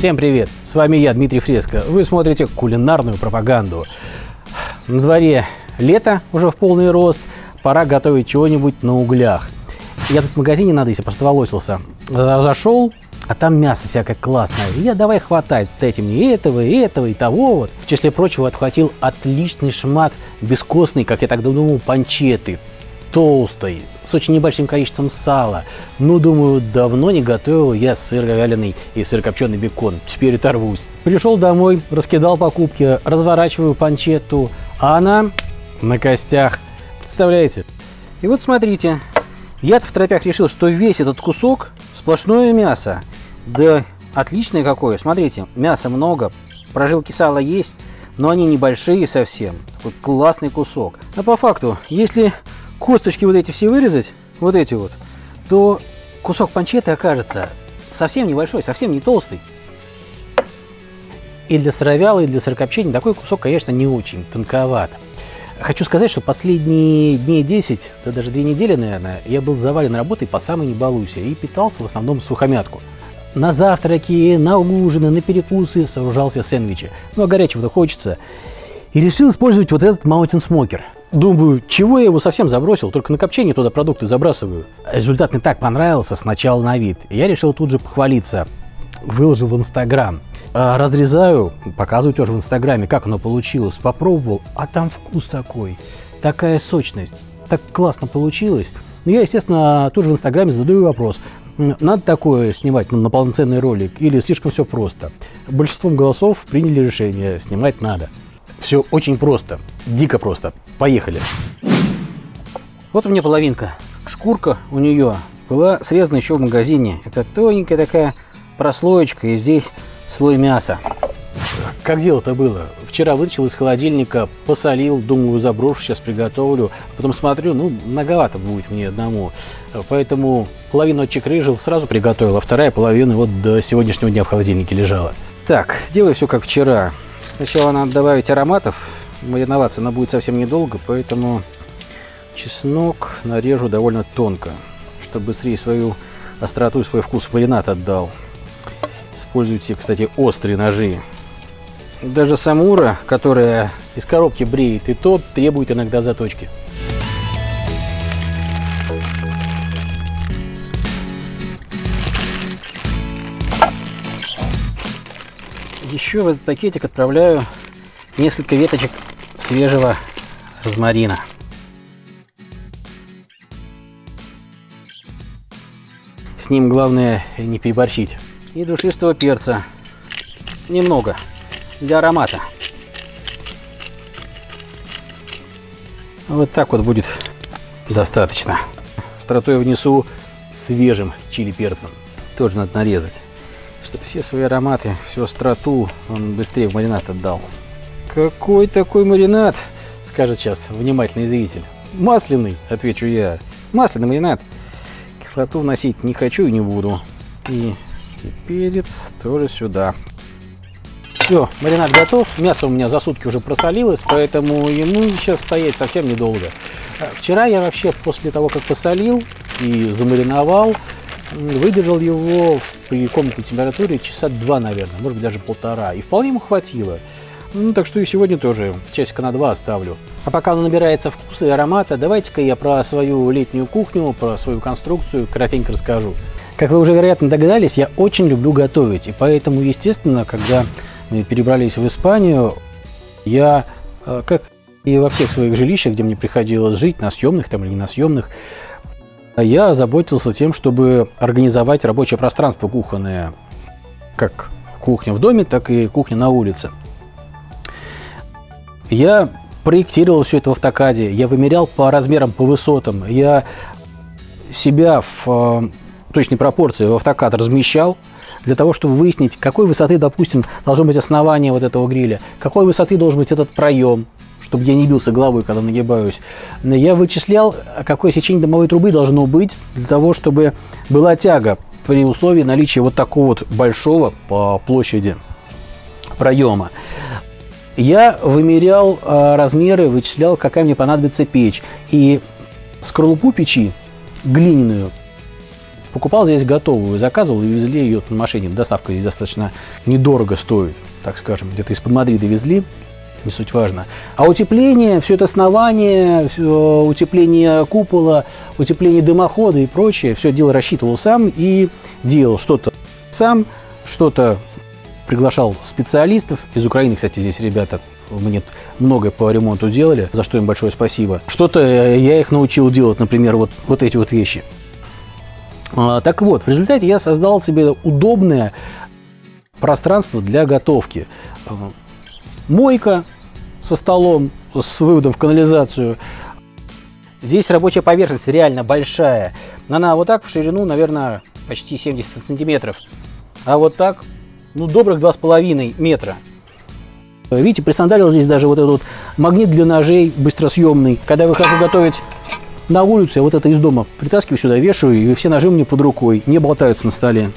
Всем привет! С вами я, Дмитрий Фреско. Вы смотрите кулинарную пропаганду. На дворе лето уже в полный рост. Пора готовить чего-нибудь на углях. Я тут в магазине надо, если просто волосился. Зашел, а там мясо всякое классное. И я давай хватать. Дайте мне этого, и этого, и того вот. В числе прочего отхватил отличный шмат бескостный, как я тогда думал, панчеты. Толстой, с очень небольшим количеством сала. Ну, думаю, давно не готовил я сыр вяленый и сыр копченый бекон. Теперь оторвусь. Пришел домой, раскидал покупки, разворачиваю панчетту, а она на костях. Представляете? И вот смотрите, я в тропях решил, что весь этот кусок сплошное мясо. Да отличное какое. Смотрите, мяса много, прожилки сала есть, но они небольшие совсем. Вот классный кусок. А по факту, если косточки вот эти все вырезать, вот эти вот, то кусок панчеты окажется совсем небольшой, совсем не толстый. И для сыровяла, и для сырокопчения такой кусок, конечно, не очень тонковат. Хочу сказать, что последние дней 10, да даже две недели, наверное, я был завален работой по самой не балуйся и питался в основном сухомятку. На завтраки, на ужины, на перекусы сооружался сэндвичи. Ну, а горячего-то хочется. И решил использовать вот этот Mountain Smoker. Думаю, чего я его совсем забросил, только на копчение туда продукты забрасываю. Результат мне так понравился сначала на вид. Я решил тут же похвалиться. Выложил в Инстаграм. А, разрезаю, показываю тоже в Инстаграме, как оно получилось. Попробовал, а там вкус такой, такая сочность, так классно получилось. Но я, естественно, тоже в Инстаграме задаю вопрос. Надо такое снимать на полноценный ролик или слишком все просто? Большинством голосов приняли решение, снимать надо. Все очень просто, дико просто. Поехали. Вот у меня половинка. Шкурка у нее была срезана еще в магазине. Это тоненькая такая прослоечка, и здесь слой мяса. Как дело-то было? Вчера вытащил из холодильника, посолил, думаю, заброшу, сейчас приготовлю. Потом смотрю, ну, многовато будет мне одному. Поэтому половину отчекрыжил, сразу приготовил, а вторая половина вот до сегодняшнего дня в холодильнике лежала. Так, делаю все как вчера. Сначала надо добавить ароматов. Мариноваться она будет совсем недолго, поэтому чеснок нарежу довольно тонко, чтобы быстрее свою остроту и свой вкус в маринад отдал. Используйте, кстати, острые ножи. Даже самура, которая из коробки бреет, и тот требует иногда заточки. Еще в этот пакетик отправляю несколько веточек свежего розмарина. С ним главное не переборщить и душистого перца. Немного, для аромата. Вот так вот будет достаточно. Остротой внесу свежим чили перцем. Тоже надо нарезать, все свои ароматы, всю остроту он быстрее в маринад отдал. Какой такой маринад? Скажет сейчас внимательный зритель. Масляный, отвечу я. Масляный маринад. Кислоту вносить не хочу и не буду. И и перец тоже сюда. Все, маринад готов. Мясо у меня за сутки уже просолилось, поэтому ему сейчас стоять совсем недолго. А вчера я вообще после того, как посолил и замариновал, выдержал его при комнатной температуре часа два, наверное, может быть даже полтора. И вполне ему хватило. Ну, так что и сегодня тоже часика на два оставлю. А пока он набирается вкуса и аромата, давайте-ка я про свою летнюю кухню, про свою конструкцию коротенько расскажу. Как вы уже, вероятно, догадались, я очень люблю готовить. И поэтому, естественно, когда мы перебрались в Испанию, я, э, как и во всех своих жилищах, где мне приходилось жить, на съемных там или не на съемных, я заботился тем, чтобы организовать рабочее пространство кухонное, как кухня в доме, так и кухня на улице. Я проектировал все это в автокаде, я вымерял по размерам, по высотам, я себя в э, точной пропорции в автокад размещал, для того, чтобы выяснить, какой высоты, допустим, должно быть основание вот этого гриля, какой высоты должен быть этот проем, чтобы я не бился головой, когда нагибаюсь. Я вычислял, какое сечение дымовой трубы должно быть для того, чтобы была тяга при условии наличия вот такого вот большого по площади проема. Я вымерял э, размеры, вычислял, какая мне понадобится печь. И скорлупу печи глиняную покупал здесь готовую, заказывал и везли ее на машине. Доставка здесь достаточно недорого стоит, так скажем, где-то из-под Мадрида везли, не суть важно. А утепление, все это основание, все, утепление купола, утепление дымохода и прочее, все дело рассчитывал сам и делал что-то сам, что-то приглашал специалистов. Из Украины, кстати, здесь ребята мне многое по ремонту делали, за что им большое спасибо. Что-то я их научил делать, например, вот, вот эти вот вещи. А, так вот, в результате я создал себе удобное пространство для готовки. Мойка со столом, с выводом в канализацию. Здесь рабочая поверхность реально большая. Она вот так в ширину, наверное, почти 70 сантиметров. А вот так, ну, добрых 2,5 метра. Видите, присандалил здесь даже вот этот магнит для ножей быстросъемный. Когда выхожу готовить на улицу, я вот это из дома притаскиваю сюда, вешаю, и все ножи мне под рукой, не болтаются на столе.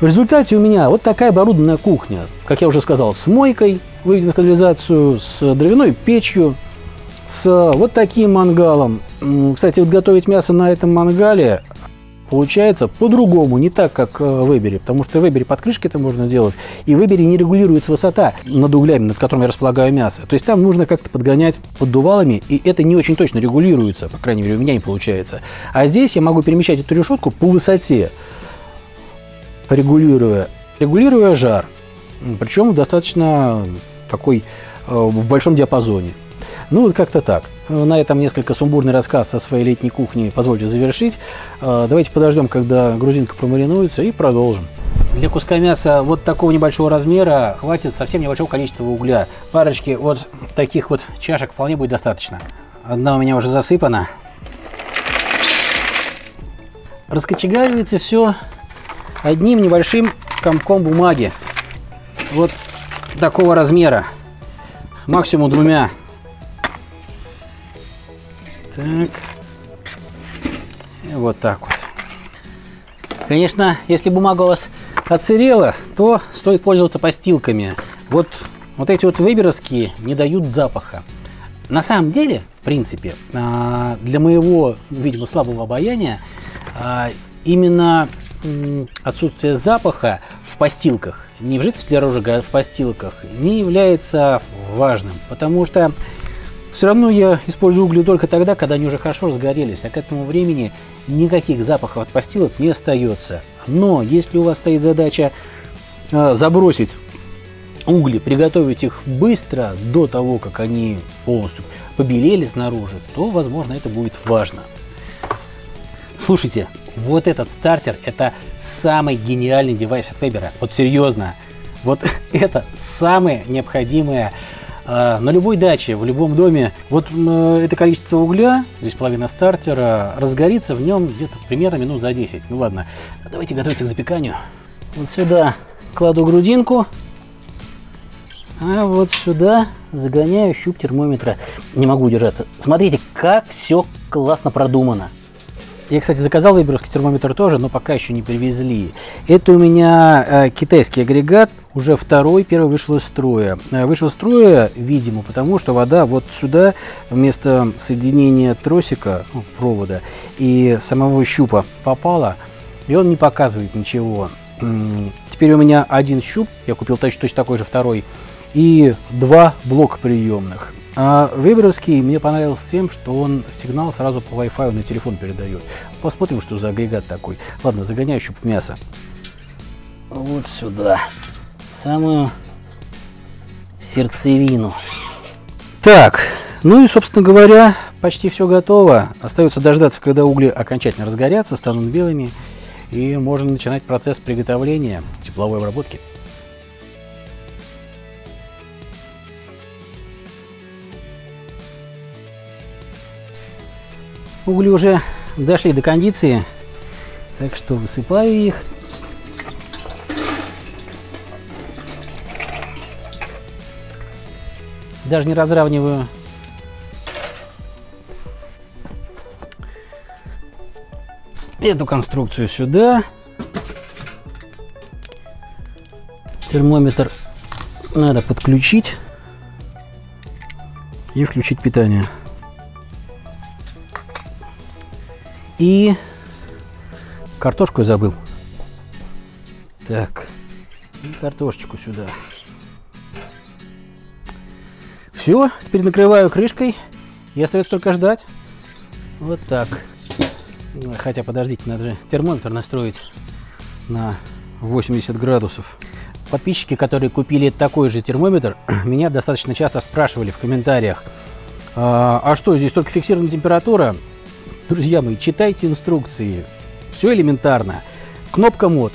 В результате у меня вот такая оборудованная кухня, как я уже сказал, с мойкой, выведенной канализацию, с дровяной печью, с вот таким мангалом. Кстати, вот готовить мясо на этом мангале получается по-другому, не так, как э, в Вебере, потому что в Вебере под крышкой это можно делать, и в Вебере не регулируется высота над углями, над которыми я располагаю мясо. То есть там нужно как-то подгонять поддувалами, и это не очень точно регулируется, по крайней мере, у меня не получается. А здесь я могу перемещать эту решетку по высоте, регулируя, регулируя жар, причем достаточно такой э, в большом диапазоне. Ну, вот как-то так. На этом несколько сумбурный рассказ о своей летней кухне позвольте завершить. Э, давайте подождем, когда грузинка промаринуется и продолжим. Для куска мяса вот такого небольшого размера хватит совсем небольшого количества угля. Парочки вот таких вот чашек вполне будет достаточно. Одна у меня уже засыпана. Раскочегаривается все одним небольшим комком бумаги. Вот такого размера. Максимум двумя. Так. И вот так вот. Конечно, если бумага у вас отсырела, то стоит пользоваться постилками. Вот, вот эти вот выберовские не дают запаха. На самом деле, в принципе, а, для моего, видимо, слабого обаяния, а, именно отсутствие запаха в постилках, не в жидкости для розжига, а в постилках, не является важным, потому что все равно я использую угли только тогда, когда они уже хорошо разгорелись, а к этому времени никаких запахов от постилок не остается. Но если у вас стоит задача э, забросить угли, приготовить их быстро, до того, как они полностью побелели снаружи, то, возможно, это будет важно. Слушайте, вот этот стартер – это самый гениальный девайс от Weber. Вот серьезно. Вот это самое необходимое э, на любой даче, в любом доме. Вот э, это количество угля, здесь половина стартера, разгорится в нем где-то примерно минут за 10. Ну ладно, давайте готовиться к запеканию. Вот сюда кладу грудинку, а вот сюда загоняю щуп термометра. Не могу удержаться. Смотрите, как все классно продумано. Я, кстати, заказал виберовский термометр тоже, но пока еще не привезли. Это у меня э, китайский агрегат, уже второй, первый вышел из строя. Э, вышел из строя, видимо, потому что вода вот сюда вместо соединения тросика, ну, провода и самого щупа попала, и он не показывает ничего. Теперь у меня один щуп, я купил точно такой же второй, и два блока приемных. А Веберовский мне понравился тем, что он сигнал сразу по Wi-Fi на телефон передает. Посмотрим, что за агрегат такой. Ладно, загоняю щуп в мясо. Вот сюда. Самую сердцевину. Так, ну и, собственно говоря, почти все готово. Остается дождаться, когда угли окончательно разгорятся, станут белыми. И можно начинать процесс приготовления тепловой обработки. Угли уже дошли до кондиции, так что высыпаю их. Даже не разравниваю. Эту конструкцию сюда. Термометр надо подключить и включить питание. И картошку забыл. Так, и картошечку сюда. Все, теперь накрываю крышкой. И остается только ждать. Вот так. Хотя, подождите, надо же термометр настроить на 80 градусов. Подписчики, которые купили такой же термометр, меня достаточно часто спрашивали в комментариях, а, а что, здесь только фиксированная температура? Друзья мои, читайте инструкции. Все элементарно. Кнопка мод.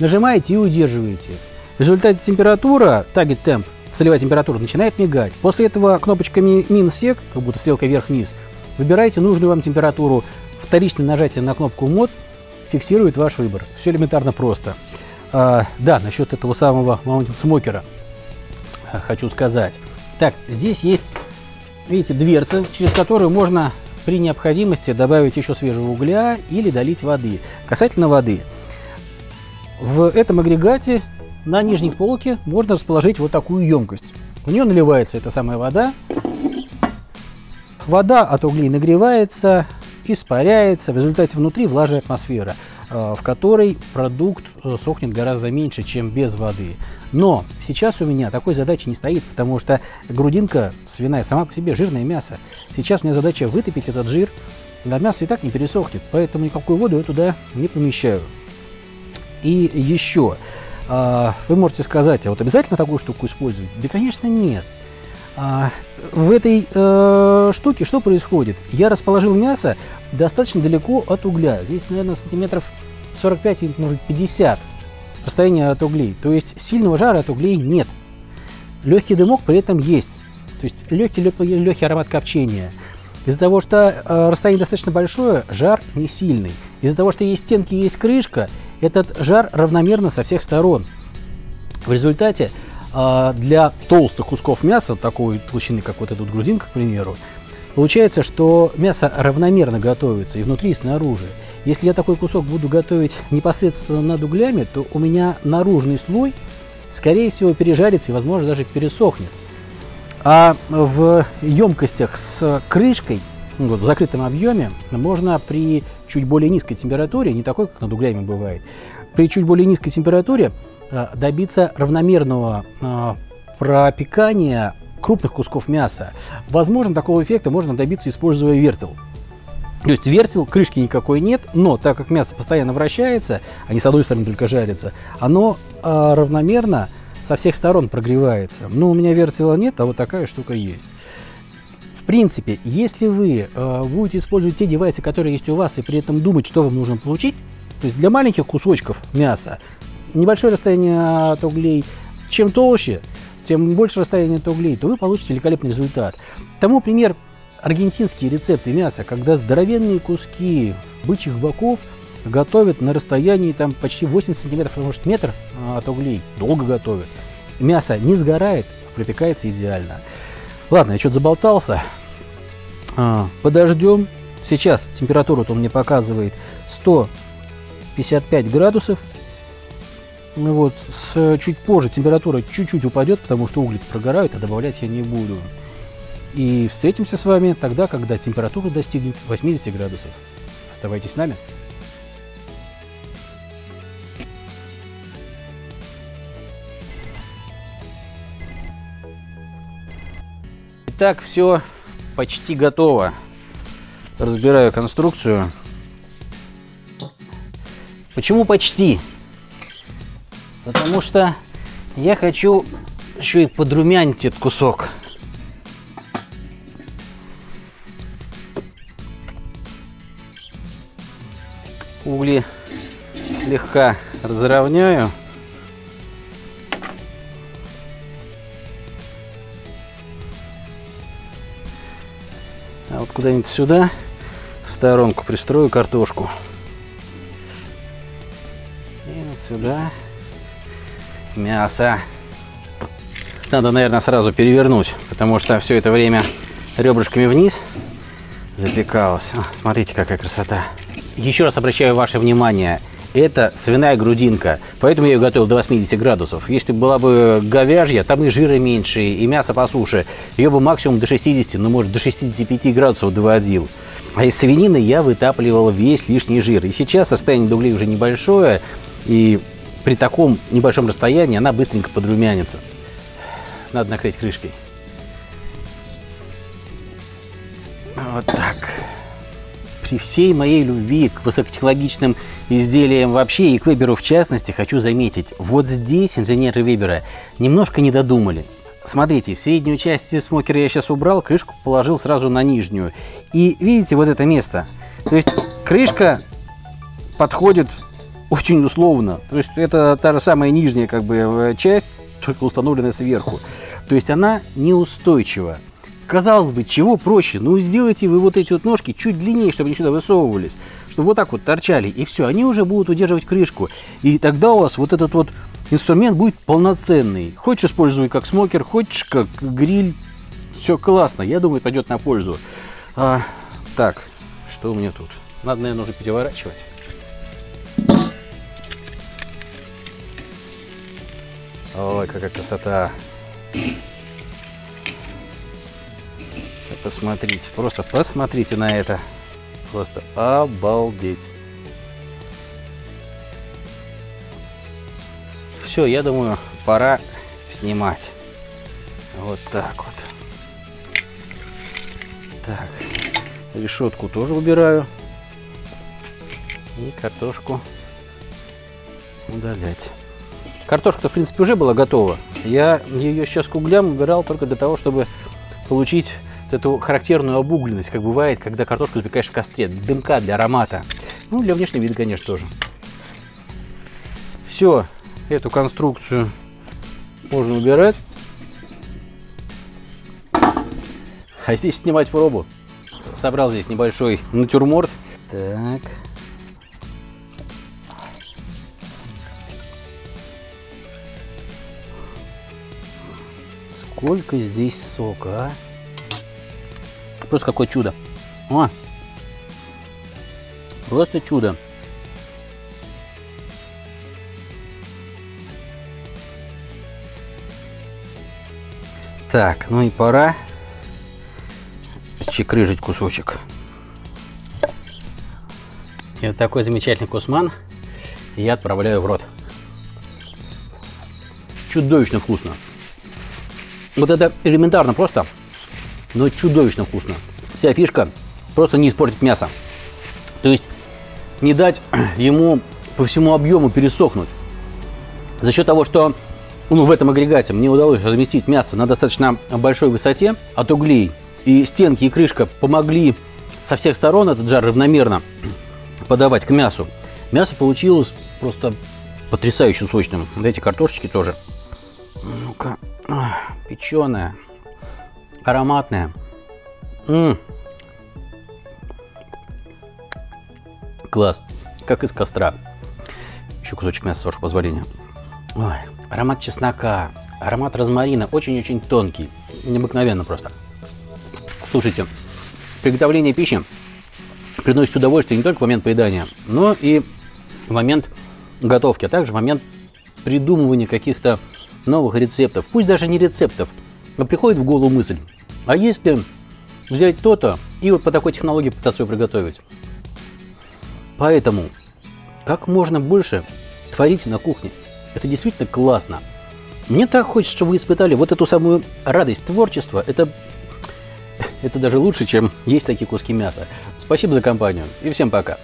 Нажимаете и удерживаете. В результате температура, target temp, солевая температура начинает мигать. После этого кнопочка min sec, как будто стрелка вверх-вниз, выбираете нужную вам температуру. Вторичное нажатие на кнопку мод фиксирует ваш выбор. Все элементарно просто. А, да, насчет этого самого Mountain Smoker а, хочу сказать. Так, здесь есть, видите, дверца, через которую можно при необходимости добавить еще свежего угля или долить воды. Касательно воды. В этом агрегате на нижней полке можно расположить вот такую емкость. В нее наливается эта самая вода. Вода от углей нагревается, испаряется, в результате внутри влажная атмосфера, в которой продукт э, сохнет гораздо меньше, чем без воды. Но сейчас у меня такой задачи не стоит, потому что грудинка свиная сама по себе жирное мясо. Сейчас у меня задача вытопить этот жир, а мясо и так не пересохнет, поэтому никакую воду я туда не помещаю. И еще, а, вы можете сказать, а вот обязательно такую штуку использовать? Да, конечно, нет. А, в этой э, штуке что происходит? Я расположил мясо достаточно далеко от угля. Здесь, наверное, сантиметров 45 или, может, 50 расстояние от углей. То есть сильного жара от углей нет. Легкий дымок при этом есть. То есть легкий, легкий, легкий аромат копчения. Из-за того, что э, расстояние достаточно большое, жар не сильный. Из-за того, что есть стенки и есть крышка, этот жар равномерно со всех сторон. В результате для толстых кусков мяса, такой толщины, как вот эта вот грудинка, к примеру, получается, что мясо равномерно готовится и внутри, и снаружи. Если я такой кусок буду готовить непосредственно над углями, то у меня наружный слой, скорее всего, пережарится и, возможно, даже пересохнет. А в емкостях с крышкой, ну, вот, в закрытом объеме, можно при чуть более низкой температуре, не такой, как над углями бывает, при чуть более низкой температуре а, добиться равномерного а, пропекания крупных кусков мяса. Возможно, такого эффекта можно добиться, используя вертел. То есть вертел, крышки никакой нет, но так как мясо постоянно вращается, а не с одной стороны только жарится, оно э, равномерно со всех сторон прогревается. Но у меня вертела нет, а вот такая штука есть. В принципе, если вы э, будете использовать те девайсы, которые есть у вас, и при этом думать, что вам нужно получить, то есть для маленьких кусочков мяса, небольшое расстояние от углей, чем толще, тем больше расстояние от углей, то вы получите великолепный результат. Тому пример аргентинские рецепты мяса, когда здоровенные куски бычьих боков готовят на расстоянии там почти 80 сантиметров, может метр а, от углей, долго готовят. Мясо не сгорает, пропекается идеально. Ладно, я что-то заболтался. А, подождем. Сейчас температура вот он мне показывает 155 градусов. Ну вот, с, чуть позже температура чуть-чуть упадет, потому что угли прогорают, а добавлять я не буду. И встретимся с вами тогда, когда температура достигнет 80 градусов. Оставайтесь с нами. Итак, все почти готово. Разбираю конструкцию. Почему почти? Потому что я хочу еще и подрумянить этот кусок. угли слегка разровняю. А вот куда-нибудь сюда, в сторонку, пристрою картошку. И вот сюда мясо. Надо, наверное, сразу перевернуть, потому что все это время ребрышками вниз запекалось. О, смотрите, какая красота. Еще раз обращаю ваше внимание, это свиная грудинка, поэтому я ее готовил до 80 градусов. Если была бы говяжья, там и жира меньше, и мясо по суше, ее бы максимум до 60, ну может до 65 градусов доводил. А из свинины я вытапливал весь лишний жир. И сейчас расстояние до уже небольшое, и при таком небольшом расстоянии она быстренько подрумянится. Надо накрыть крышкой. Вот так. При всей моей любви к высокотехнологичным изделиям вообще и к Веберу в частности, хочу заметить, вот здесь инженеры Вебера немножко не додумали. Смотрите, среднюю часть смокера я сейчас убрал, крышку положил сразу на нижнюю. И видите вот это место? То есть крышка подходит очень условно. То есть это та же самая нижняя как бы э, часть, только установленная сверху. То есть она неустойчива. Казалось бы, чего проще? Ну, сделайте вы вот эти вот ножки чуть длиннее, чтобы они сюда высовывались. Чтобы вот так вот торчали. И все, они уже будут удерживать крышку. И тогда у вас вот этот вот инструмент будет полноценный. Хочешь используй как смокер, хочешь как гриль. Все классно. Я думаю, пойдет на пользу. А, так, что у меня тут? Надо, наверное, уже переворачивать. Ой, какая красота. Посмотрите, просто посмотрите на это. Просто обалдеть. Все, я думаю, пора снимать. Вот так вот. Так, решетку тоже убираю. И картошку удалять. Картошка-то, в принципе, уже была готова. Я ее сейчас к углям убирал только для того, чтобы получить эту характерную обугленность, как бывает, когда картошку запекаешь в костре, дымка для аромата. Ну, для внешнего вида, конечно, тоже. Все, эту конструкцию можно убирать. А здесь снимать пробу. Собрал здесь небольшой натюрморт. Так. Сколько здесь сока, а? Просто какое чудо. О! Просто чудо. Так, ну и пора чекрыжить кусочек. И вот такой замечательный кусман я отправляю в рот. Чудовищно вкусно. Вот это элементарно просто но чудовищно вкусно. Вся фишка просто не испортить мясо. То есть не дать ему по всему объему пересохнуть. За счет того, что ну, в этом агрегате мне удалось разместить мясо на достаточно большой высоте от углей, и стенки и крышка помогли со всех сторон этот жар равномерно подавать к мясу. Мясо получилось просто потрясающе сочным. Эти картошечки тоже. Ну-ка, печеная ароматная. М -м. Класс, как из костра. Еще кусочек мяса, с вашего позволения. Ой, аромат чеснока, аромат розмарина, очень-очень тонкий, необыкновенно просто. Слушайте, приготовление пищи приносит удовольствие не только в момент поедания, но и в момент готовки, а также в момент придумывания каких-то новых рецептов, пусть даже не рецептов, но приходит в голову мысль, а если взять то-то и вот по такой технологии пытаться его приготовить? Поэтому как можно больше творите на кухне. Это действительно классно. Мне так хочется, чтобы вы испытали вот эту самую радость творчества. Это, это даже лучше, чем есть такие куски мяса. Спасибо за компанию и всем пока.